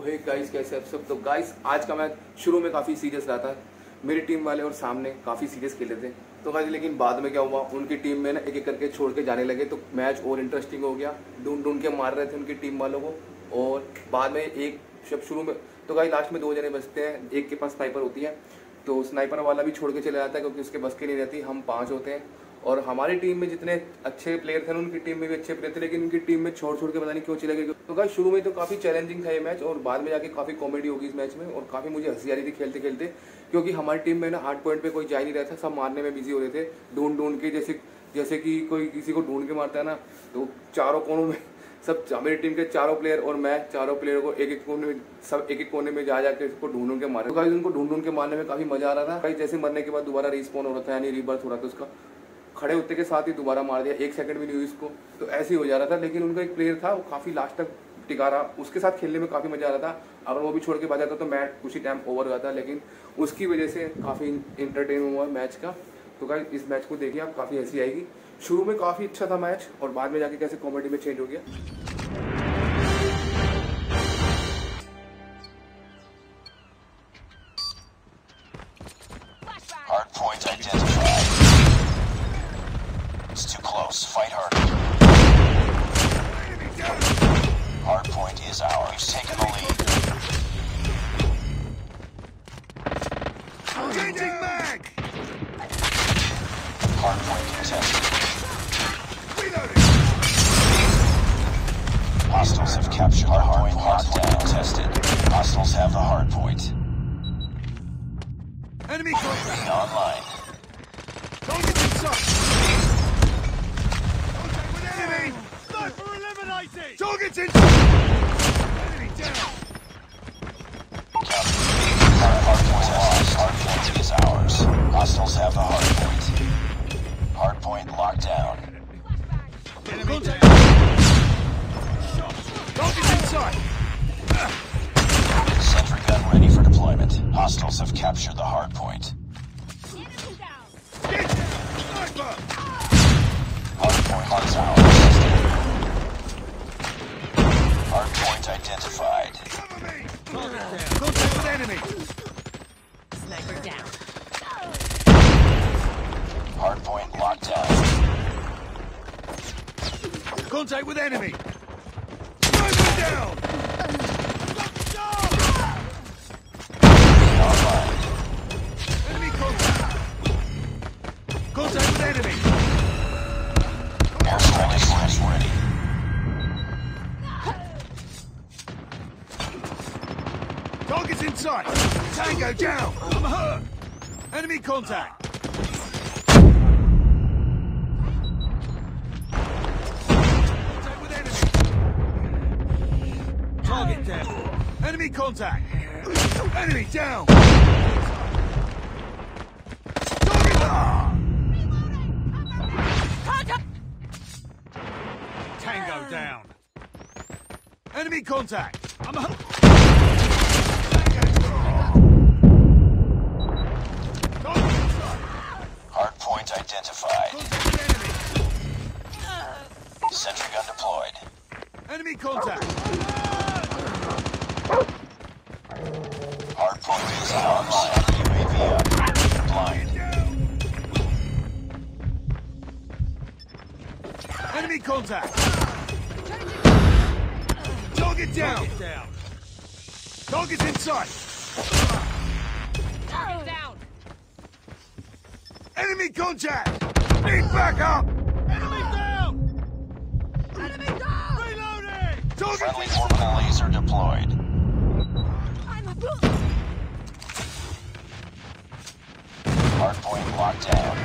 Hey guys कैसे आप सब? तो गाइस आज का मैच शुरू में काफ़ी सीरियस रहा था। मेरी टीम वाले और सामने काफ़ी सीरियस खेले थे। तो गाइस लेकिन बाद में क्या हुआ? उनकी टीम में ना एक एक करके छोड़ के जाने लगे। तो मैच और इंटरेस्टिंग हो गया। ढूंढ ढूंढ के मार रहे थे उनकी टीम वालों को। और बाद में एक जब शुरू में तो गाइस लास्ट में दो जने बचते हैं। एक के पास स्नाइपर होती है। तो स्नाइपर वाला भी छोड़ के चले जाता है क्योंकि उसके बस की नहीं रहती। हम पाँच होते हैं। और हमारी टीम में जितने अच्छे प्लेयर थे उनकी टीम में भी अच्छे प्लेयर थे, लेकिन उनकी टीम में छोड़ छोड़ के पता नहीं क्यों चले गए। तो गाइस शुरू में तो काफ़ी चैलेंजिंग था ये मैच और बाद में जाके काफ़ी कॉमेडी होगी इस मैच में और काफ़ी मुझे हँसी आ रही थी खेलते खेलते क्योंकि हमारी टीम में ना हार्ड पॉइंट पे कोई जा नहीं रहा था, सब मारने में बिज़ी हो रहे थे ढूंढ ढूंढ के जैसे जैसे कि कोई किसी को ढूंढ के मारता है ना तो चारों कोनों में, सब मेरी टीम के चारों प्लेयर और मैं चारों प्लेयर को एक एक कोने में, सब एक एक कोने में जा जाके इसको ढूंढ के मारे। तो उनको ढूंढ ढूंढ के मारने में काफ़ी मज़ा आ रहा था। जैसे मरने के बाद दोबारा रिस्पॉन हो रहा था, यानी रिबर्थ हो रहा था उसका। खड़े होते के साथ ही दोबारा मार दिया। एक सेकंड भी नहीं हुई इसको। तो ऐसे ही हो जा रहा था, लेकिन उनका एक प्लेयर था, वो काफ़ी लास्ट तक टिका रहा। उसके साथ खेलने में काफ़ी मज़ा आ रहा था। अगर वो भी छोड़ के भाग जाता तो मैच कुछ ही टाइम ओवर हुआ था लेकिन उसकी वजह से काफ़ी इंटरटेन हुआ मैच का। तो क्या इस मैच को देखिए, आप काफ़ी हँसी आएगी। शुरू में काफ़ी अच्छा था मैच और बाद में जाके कैसे कॉमेडी में चेंज हो गया। Hostiles have captured the hard point. Locked down. Contested. Hostiles have the hard point. Enemy contact! Online. Target in sight! Contact with enemy! Sniper eliminated! Target's in Hostiles have captured the hard point. Get down! Sniper! Hard point is. Hard point identified. Cover me! Contact with enemy! Sniper down. Hard point locked down. Contact with enemy! Sniper down! Contact enemy! Airstrike is ready. Target's in sight! Tango down! I'm hurt! Enemy contact! Contact with enemy! Target down! Enemy contact! Enemy down! Enemy contact! I'm hurt! Tango Target! Hard point identified. Enemy! Sentry gun deployed. Enemy contact! Hard point is online. UAV up. Blind. Enemy contact! Target down! Target's in sight! Target down. Enemy contact! Need backup! Enemy down! Enemy down. Reloading! Target's Friendly in orbital laser deployed. I'm a Hard point locked down.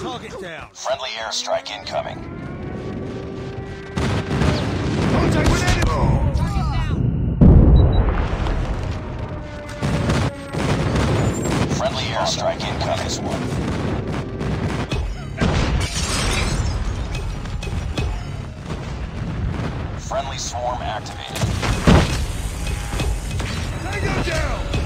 Target down! Friendly airstrike incoming. Contact with enemy! Target down. Friendly airstrike incoming. One. Friendly swarm activated. Tango down!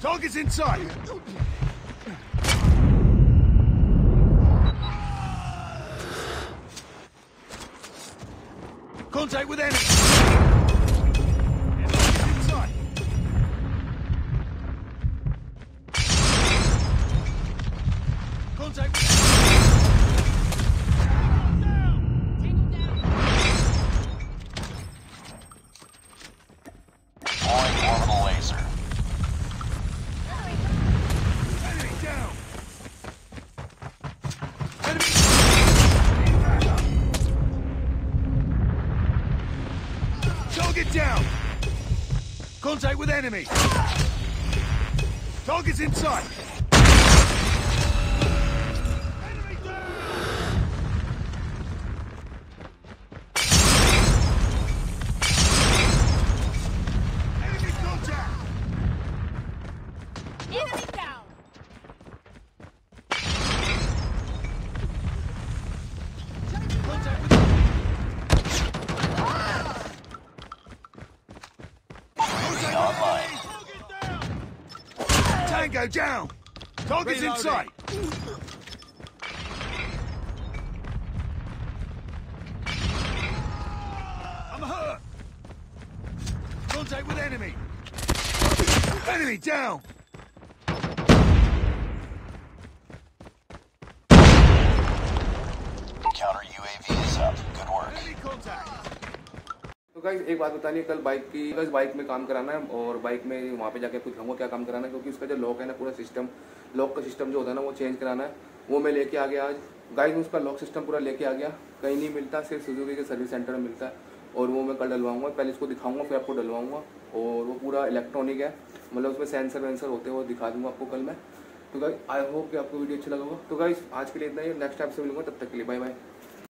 Target's in sight! Contact with enemy! Contact with enemy! Target's in sight! Tango down! Target's in sight! I'm hurt! Contact with enemy! Enemy down! Counter UAV is up. Good work. Enemy contact! तो guys एक बात बतानी है, कल bike की बस bike में काम कराना है और बाइक में वहाँ पे जाके पूछूँगा क्या काम कराना है क्योंकि उसका जो लॉक है ना पूरा सिस्टम लॉक का सिस्टम जो होता है ना वो चेंज कराना है। वो मैं लेके आ गया आज। गाइस उसका लॉक सिस्टम पूरा लेके आ गया। कहीं नहीं मिलता सिर्फ़ सुजुकी के सर्विस सेंटर में मिलता है। और वो मैं कल डलवाऊँगा। पहले इसको दिखाऊँगा फिर आपको डलवाऊँगा। और वो पूरा इलेक्ट्रॉनिक है। मतलब उसमें सेंसर वेंसर होते हैं वो दिखा दूँगा आपको कल मैं। तो गाइस आई होप कि आपको वीडियो अच्छा लगा तो गाइस आज के लिए इतना ही। नेक्स्ट टाइम से मिलूँगा तब तक के लिए बाय बाय